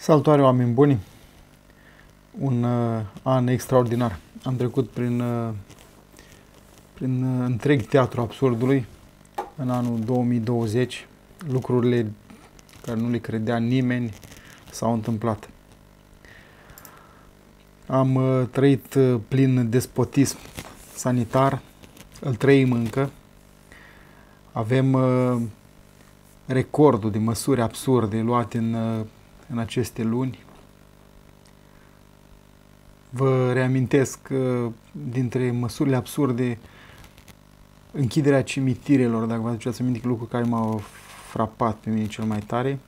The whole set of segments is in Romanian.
Salutare oameni buni! Un uh, an extraordinar. Am trecut prin, uh, prin uh, întreg teatru absurdului în anul 2020. Lucrurile care nu le credea nimeni s-au întâmplat. Am uh, trăit uh, plin despotism sanitar, îl trăim încă. Avem uh, recordul de măsuri absurde luate în uh, în aceste luni. Vă reamintesc că dintre măsurile absurde, închiderea cimitirelor, dacă vă aduceți aminte lucru care m-au frapat pe mine cel mai tare.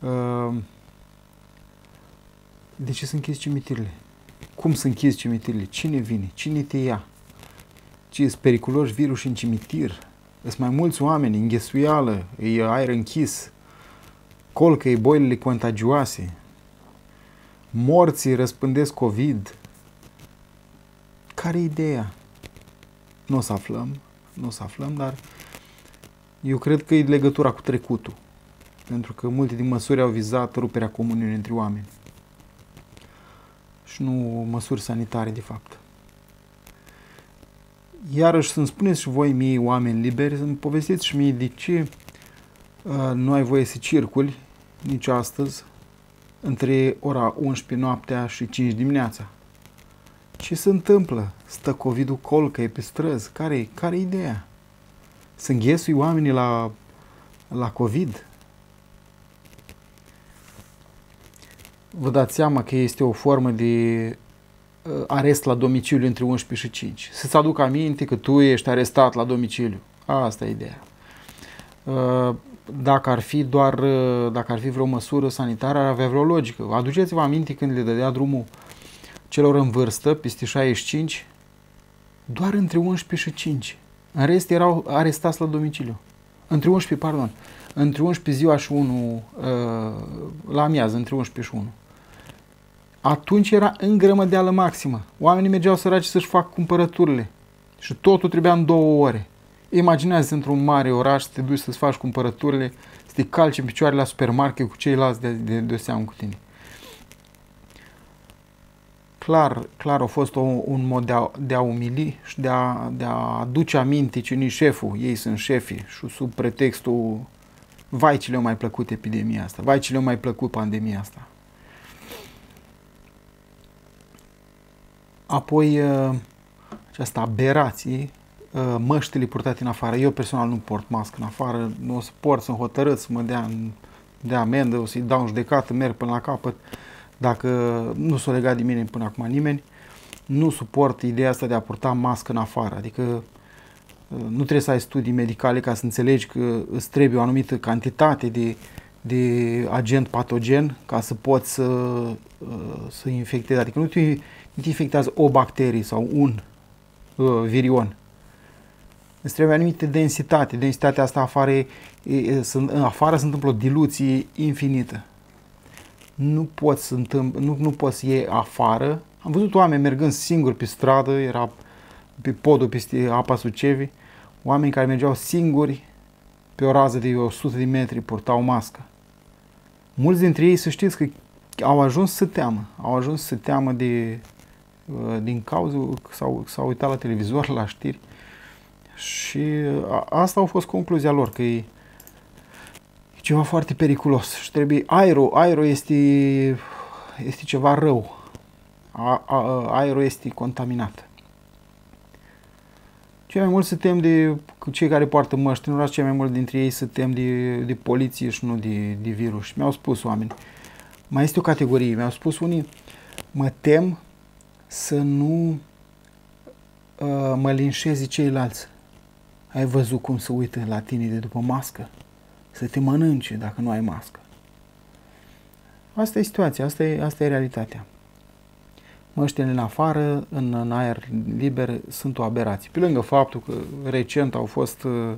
Uh, de ce să închizi cimitirele? Cum să închizi cimitirele? Cine vine? Cine te ia? Ce sunt periculoși virus în cimitir? Sunt mai mulți oameni, înghesuială, e aer închis, colcă boilele contagioase, morții răspândesc COVID. Care e ideea? Nu o să aflăm, nu o să aflăm, dar eu cred că e legătura cu trecutul. Pentru că multe din măsuri au vizat ruperea comuniunii între oameni. Și nu măsuri sanitare, de fapt. Iarăși să-mi spuneți și voi mie, oameni liberi, să-mi povestiți și mie de ce uh, nu ai voie să circuli nici astăzi, între ora 11 noaptea și 5 dimineața. Ce se întâmplă? Stă COVID-ul colcă, e pe străzi. Care, care e ideea? Să înghesui oamenii la, la COVID? Vă dați seama că este o formă de uh, arest la domiciliu între 11 și 5. Să-ți aduc aminte că tu ești arestat la domiciliu. Asta e ideea. Uh, dacă ar fi doar, uh, dacă ar fi vreo măsură sanitară, ar avea vreo logică. Aduceți-vă aminte când le dădea drumul celor în vârstă, peste 65, doar între 11 și 5. În rest erau arestați la domiciliu. Între 11, pardon, între 11 ziua și 1, uh, la amiază, între 11 și 1. Atunci era îngrămădeală maximă. Oamenii mergeau săraci să-și facă cumpărăturile. Și totul trebuia în două ore. Imaginează într-un mare oraș să te duci să-ți faci cumpărăturile, să te calci în picioare la supermarket cu ceilalți de, de, de seamă cu tine. Clar, clar a fost o, un mod de a, de a umili și de a, de a aduce aminte cine șeful, ei sunt șefii și sub pretextul vai ce le-au mai plăcut epidemia asta, vai ce le-au mai plăcut pandemia asta. Apoi ă, această aberație Uh, măștile purtate în afară. Eu personal nu port mască în afară, nu o să port, sunt hotărât să mă dea, de amendă, o să-i dau în judecată, merg până la capăt. Dacă nu s-o legat de mine până acum nimeni, nu suport ideea asta de a purta mască în afară. Adică uh, nu trebuie să ai studii medicale ca să înțelegi că îți trebuie o anumită cantitate de, de agent patogen ca să poți să, uh, să infectezi. Adică nu te, nu te infectează o bacterie sau un virion Îți trebuie anumită densitate. Densitatea asta afară, e, e, sunt, în afară se întâmplă o diluție infinită. Nu poți să, întâmpl, nu, nu poți să iei afară. Am văzut oameni mergând singuri pe stradă, era pe podul peste apa Sucevi, oameni care mergeau singuri pe o rază de 100 de metri, purtau mască. Mulți dintre ei, să știți că au ajuns să teamă. Au ajuns să teamă de, uh, din cauza că s-au, s-au uitat la televizor, la știri și asta a fost concluzia lor, că e ceva foarte periculos și trebuie aerul, aerul este, este ceva rău. A, a, aerul este contaminat. Cei mai mult se tem de cei care poartă măști, în oraș cei mai mult dintre ei se tem de, de poliție și nu de, de virus. Mi-au spus oameni. Mai este o categorie. Mi-au spus unii, mă tem să nu uh, mă linșeze ceilalți. Ai văzut cum se uită la tine de după mască? Să te mănânce dacă nu ai mască. Asta e situația, asta e, asta e realitatea. Măștile în afară, în, în aer liber, sunt o aberație. Pe lângă faptul că recent au fost, uh,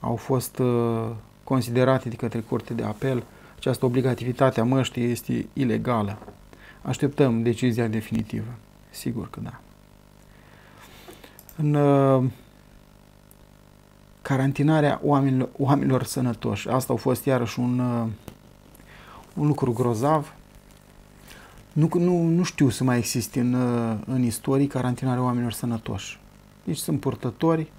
au fost uh, considerate de către Curte de Apel, această obligativitate a măștii este ilegală. Așteptăm decizia definitivă. Sigur că da. În uh, carantinarea oamenilor, oamenilor sănătoși. Asta a fost iarăși un, uh, un lucru grozav. Nu, nu, nu știu să mai existe în, uh, în istorie carantinarea oamenilor sănătoși. Deci sunt purtători,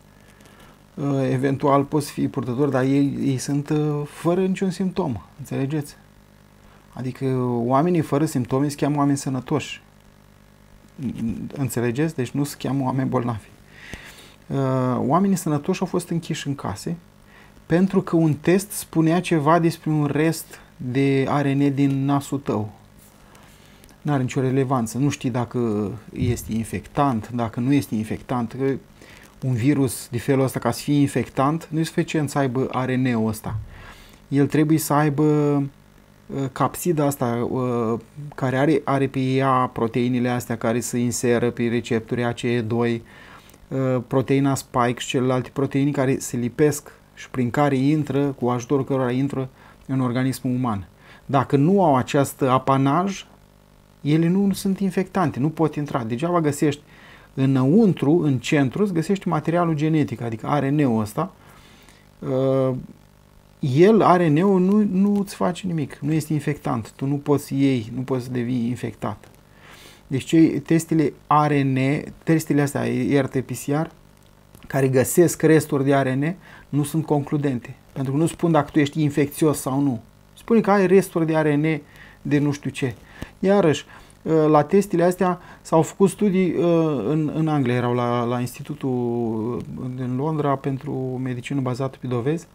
uh, eventual poți fi purtători, dar ei, ei sunt uh, fără niciun simptom, înțelegeți? Adică oamenii fără simptome se cheamă oameni sănătoși. Înțelegeți? Deci nu se cheamă oameni bolnavi. Oamenii sănătoși au fost închiși în case pentru că un test spunea ceva despre un rest de ARN din nasul tău. Nu are nicio relevanță. Nu știi dacă este infectant, dacă nu este infectant. Că un virus de felul ăsta, ca să fie infectant, nu e suficient să aibă ARN-ul ăsta. El trebuie să aibă uh, capsida asta uh, care are, are pe ea proteinele astea care se inseră pe receptori ACE2, uh, proteina spike și celelalte proteine care se lipesc și prin care intră, cu ajutorul cărora intră în organismul uman. Dacă nu au acest apanaj, ele nu sunt infectante, nu pot intra. Degeaba găsești înăuntru, în centru, îți găsești materialul genetic, adică ARN-ul ăsta. Uh, el, ARN-ul, nu, nu îți face nimic, nu este infectant. Tu nu poți iei, nu poți să devii infectat. Deci cei, testele ARN, testele astea RT-PCR, care găsesc resturi de ARN, nu sunt concludente. Pentru că nu spun dacă tu ești infecțios sau nu. Spune că ai resturi de ARN de nu știu ce. Iarăși, ă, la testele astea s-au făcut studii ă, în, în Anglia, erau la, la Institutul ă, din Londra pentru medicină bazată pe dovezi.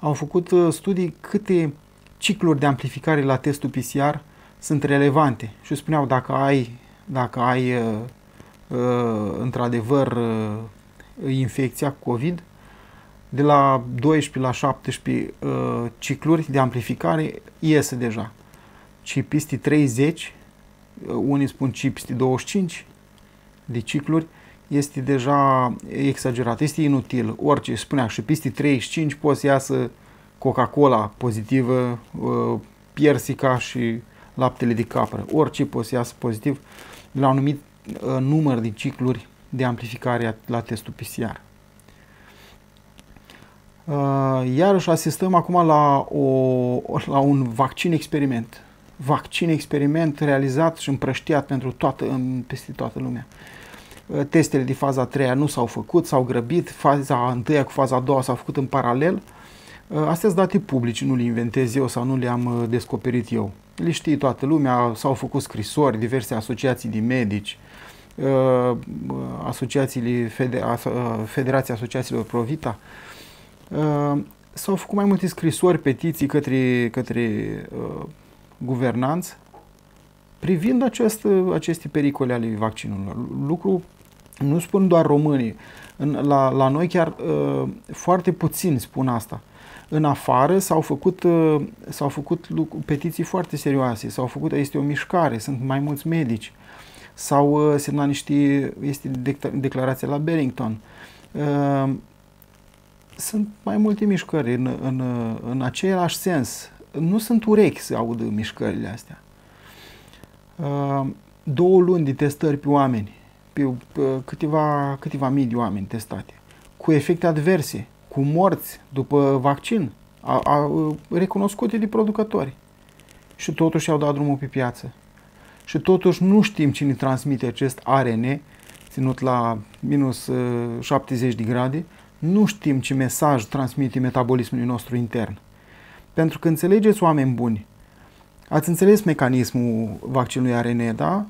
Au făcut studii câte cicluri de amplificare la testul PCR sunt relevante și spuneau dacă ai, dacă ai într-adevăr infecția COVID, de la 12 la 17 uh, cicluri de amplificare iese deja. Și peste 30, uh, unii spun și peste 25 de cicluri, este deja exagerat, este inutil. Orice spunea și peste 35 poți să iasă Coca-Cola pozitivă, uh, piersica și laptele de capră. Orice poți să iasă pozitiv la un anumit uh, număr de cicluri de amplificare la testul PCR. Uh, iarăși asistăm acum la, o, la un vaccin experiment. Vaccin experiment realizat și împrăștiat pentru toată, în, peste toată lumea. Uh, testele de faza 3 nu s-au făcut, s-au grăbit, faza 1 cu faza 2 s-au făcut în paralel. Uh, astea sunt date publice, nu le inventez eu sau nu le-am descoperit eu. Le știe toată lumea, s-au făcut scrisori, diverse asociații de medici, asociațiile, Federația Asociațiilor Provita, Uh, s-au făcut mai multe scrisori, petiții către, către uh, guvernanți privind acest, aceste pericole ale vaccinurilor. Lucru, nu spun doar românii, în, la, la noi chiar uh, foarte puțini spun asta. În afară s-au făcut, uh, s-au făcut petiții foarte serioase, s-au făcut, este o mișcare, sunt mai mulți medici, s-au uh, semnat niște, este declarația la Barrington. Uh, sunt mai multe mișcări în, în, în același sens. Nu sunt urechi să aud mișcările astea. Uh, două luni de testări pe oameni, pe, pe câteva, câteva mii de oameni testate, cu efecte adverse, cu morți după vaccin, a, a, recunoscute de producători. Și totuși au dat drumul pe piață. Și totuși nu știm cine transmite acest ARN, ținut la minus 70 de grade, nu știm ce mesaj transmite metabolismul nostru intern. Pentru că înțelegeți, oameni buni, ați înțeles mecanismul vaccinului ARN, da?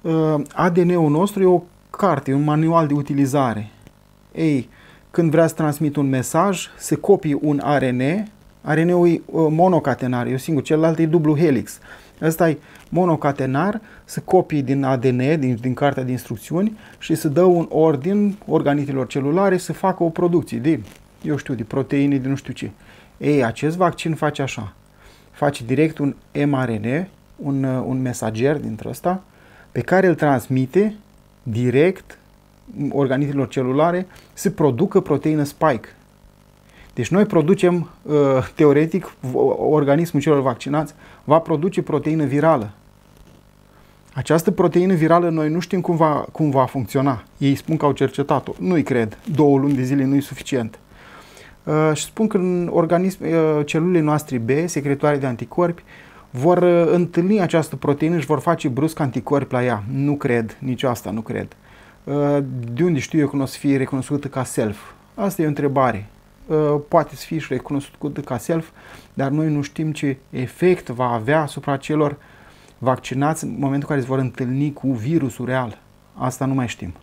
Uh, ADN-ul nostru e o carte, un manual de utilizare. Ei, când vrea să transmit un mesaj, se copie un ARN, ARN-ul e uh, monocatenar, e singur, celălalt e dublu helix. Ăsta e monocatenar, se copii din ADN, din, din cartea de instrucțiuni și se dă un ordin organitelor celulare să facă o producție de, eu știu, de proteine, de nu știu ce. Ei, acest vaccin face așa. Face direct un mRNA, un, un mesager dintre ăsta, pe care îl transmite direct organitelor celulare să producă proteină spike. Deci noi producem, uh, teoretic, organismul celor vaccinați va produce proteină virală. Această proteină virală noi nu știm cum va, cum va funcționa. Ei spun că au cercetat-o. Nu-i cred. Două luni de zile nu e suficient. Uh, și spun că în organism, uh, celulele noastre B, secretoare de anticorpi, vor uh, întâlni această proteină și vor face brusc anticorpi la ea. Nu cred, nici asta nu cred. Uh, de unde știu eu că nu o să fie recunoscută ca self? Asta e o întrebare. Uh, poate să fie și recunoscută ca self, dar noi nu știm ce efect va avea asupra celor vaccinați în momentul în care se vor întâlni cu virusul real. Asta nu mai știm.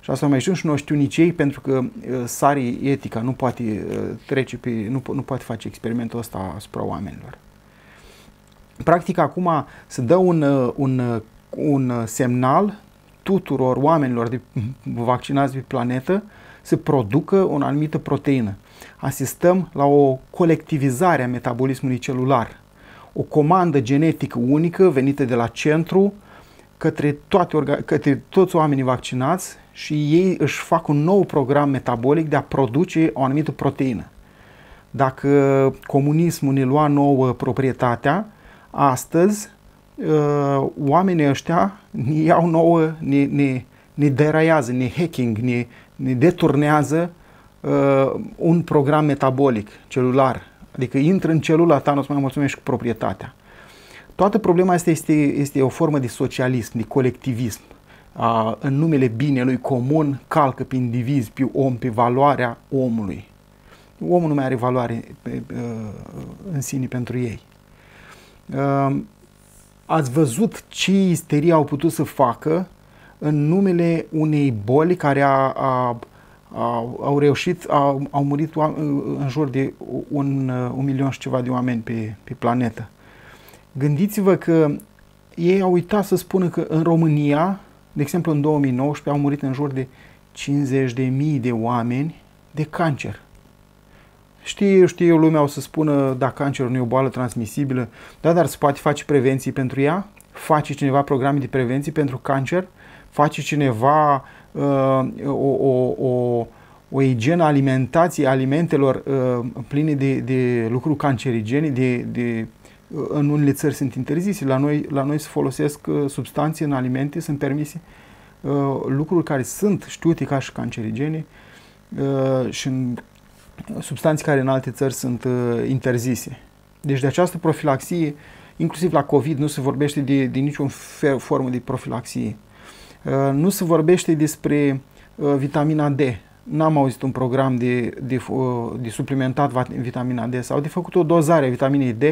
Și asta nu mai știm și nu știu nici ei pentru că uh, sari etica nu poate trece pe, nu, nu poate face experimentul ăsta asupra oamenilor. Practic acum se dă un, un, un semnal tuturor oamenilor de, vaccinați pe planetă să producă o anumită proteină. Asistăm la o colectivizare a metabolismului celular, o comandă genetică unică venită de la centru către, toate orga- către toți oamenii vaccinați și ei își fac un nou program metabolic de a produce o anumită proteină. Dacă comunismul ne lua nouă proprietatea, astăzi uh, oamenii ăștia ne iau nouă, ne, ne, ne deraiază, ne hacking, ne, ne deturnează uh, un program metabolic celular. Adică intră în celula ta, nu mai mulțumești cu proprietatea. Toată problema asta este, este o formă de socialism, de colectivism. Uh, în numele binelui comun calcă pe indivizi, pe om, pe valoarea omului. Omul nu mai are valoare pe, uh, în sine pentru ei. Uh, ați văzut ce isterie au putut să facă în numele unei boli care a, a, a, au reușit, a, au murit în jur de un, un milion și ceva de oameni pe, pe planetă. Gândiți-vă că ei au uitat să spună că în România, de exemplu în 2019, au murit în jur de 50.000 de oameni de cancer. Știe, știe lumea o să spună dacă cancerul nu e o boală transmisibilă, da, dar se poate face prevenții pentru ea? Face cineva programe de prevenții pentru cancer? Face cineva uh, o, o, o, o igienă alimentației alimentelor uh, pline de, de lucruri cancerigene, de, de, uh, în unele țări sunt interzise, la noi, la noi se folosesc uh, substanțe în alimente, sunt permise uh, lucruri care sunt știute ca și cancerigene uh, și în substanțe care în alte țări sunt uh, interzise. Deci de această profilaxie, inclusiv la COVID, nu se vorbește de, de niciun fel, formă de profilaxie. Uh, nu se vorbește despre uh, vitamina D. N-am auzit un program de, de, de suplimentat vitamina D sau de făcut o dozare a vitaminei D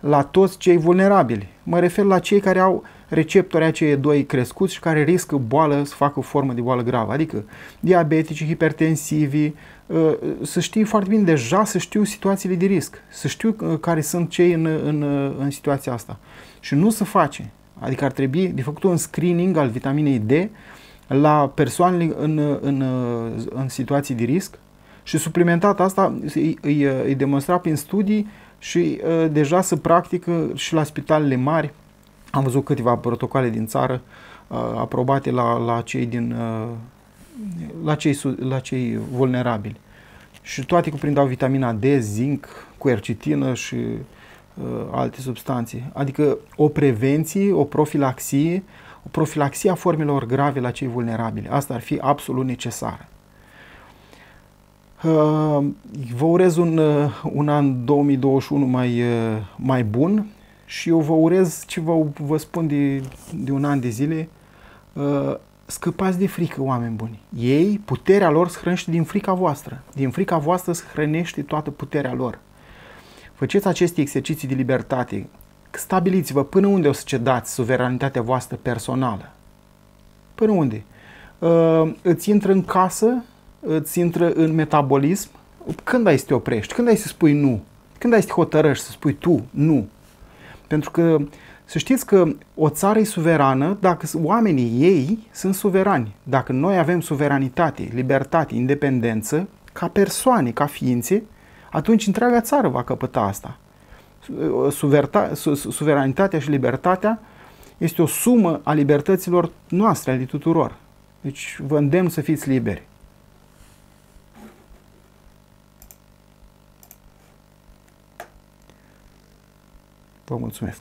la toți cei vulnerabili. Mă refer la cei care au receptori aceia doi crescuți și care riscă boală să facă o formă de boală gravă, adică diabetici, hipertensivi, uh, să știu foarte bine deja, să știu situațiile de risc, să știu uh, care sunt cei în, în, uh, în situația asta. Și nu se face. Adică ar trebui de făcut un screening al vitaminei D la persoanele în, în, în situații de risc și suplimentat asta îi, îi, îi demonstra prin studii și uh, deja se practică și la spitalele mari. Am văzut câteva protocoale din țară uh, aprobate la, la cei din uh, la cei, la cei vulnerabili. Și toate cuprindeau vitamina D, zinc, cuercitină și uh, alte substanțe. Adică o prevenție, o profilaxie, o profilaxie a formelor grave la cei vulnerabili. Asta ar fi absolut necesară. Uh, vă urez un, uh, un an 2021 mai, uh, mai bun și eu vă urez ce vă, vă spun de, de un an de zile. Scăpați de frică, oameni buni. Ei, puterea lor se hrănește din frica voastră. Din frica voastră se hrănește toată puterea lor. Faceți aceste exerciții de libertate. Stabiliți-vă până unde o să cedați suveranitatea voastră personală. Până unde? Uh, îți intră în casă îți intră în metabolism, când ai să te oprești? Când ai să spui nu? Când ai să te hotărăști să spui tu nu? Pentru că să știți că o țară e suverană dacă oamenii ei sunt suverani. Dacă noi avem suveranitate, libertate, independență, ca persoane, ca ființe, atunci întreaga țară va căpăta asta. Suverta, su, suveranitatea și libertatea este o sumă a libertăților noastre, ale tuturor. Deci vă îndemn să fiți liberi. Vă mulțumesc!